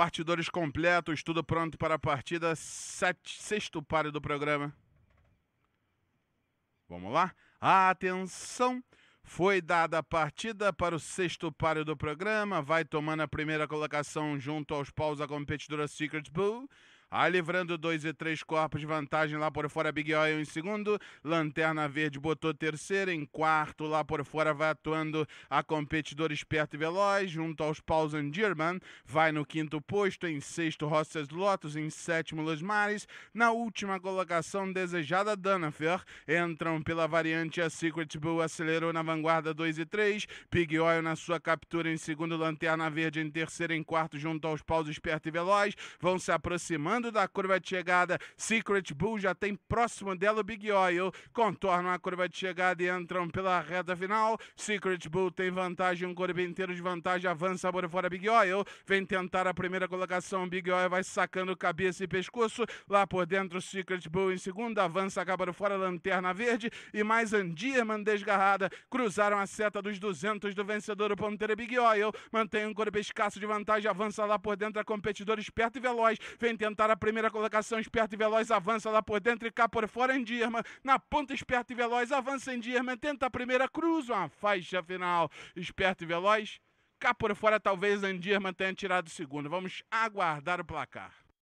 Partidores completos, tudo pronto para a partida. Sete, sexto páreo do programa. Vamos lá? Atenção! Foi dada a partida para o sexto páreo do programa. Vai tomando a primeira colocação junto aos paus a competidora Secret Bull. A livrando dois e três corpos de vantagem lá por fora, Big Oil em segundo. Lanterna Verde botou terceiro. Em quarto, lá por fora, vai atuando a competidora esperta e veloz, junto aos Paus German. Vai no quinto posto. Em sexto, Rosses Lotus. Em sétimo, Los Mares. Na última colocação, desejada Danafer. Entram pela variante a Secret Bull, acelerou na vanguarda 2 e 3. Big Oil na sua captura em segundo, Lanterna Verde em terceiro, em quarto, junto aos Paus esperto e veloz. Vão se aproximando Da curva de chegada, Secret Bull já tem próximo dela o Big Oil. Contornam a curva de chegada e entram pela reta final. Secret Bull tem vantagem, um corpo inteiro de vantagem, avança por fora Big Oil. Vem tentar a primeira colocação, Big Oil vai sacando cabeça e pescoço. Lá por dentro, Secret Bull em segunda, avança, acaba por fora, Lanterna Verde e mais Andirman desgarrada. Cruzaram a seta dos 200 do vencedor, o ponteiro Big Oil. Mantém um corpo escasso de vantagem, avança lá por dentro a competidor esperto e veloz. Vem tentar a primeira colocação, esperto e veloz, avança lá por dentro e cá por fora em Dirman. Na ponta, esperto e veloz, avança em Dirman, tenta a primeira, cruza uma faixa final. Esperto e veloz, cá por fora talvez Andirman tenha tirado o segundo. Vamos aguardar o placar.